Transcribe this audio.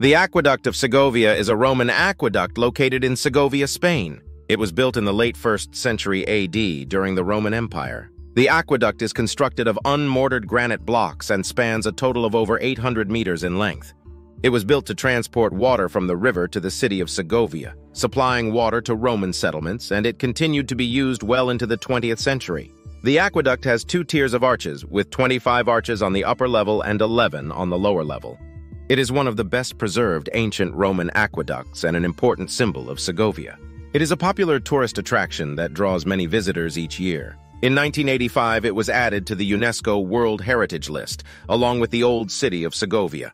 The Aqueduct of Segovia is a Roman aqueduct located in Segovia, Spain. It was built in the late 1st century AD during the Roman Empire. The aqueduct is constructed of unmortared granite blocks and spans a total of over 800 meters in length. It was built to transport water from the river to the city of Segovia, supplying water to Roman settlements, and it continued to be used well into the 20th century. The aqueduct has two tiers of arches, with 25 arches on the upper level and 11 on the lower level. It is one of the best preserved ancient Roman aqueducts and an important symbol of Segovia. It is a popular tourist attraction that draws many visitors each year. In 1985, it was added to the UNESCO World Heritage List, along with the Old City of Segovia.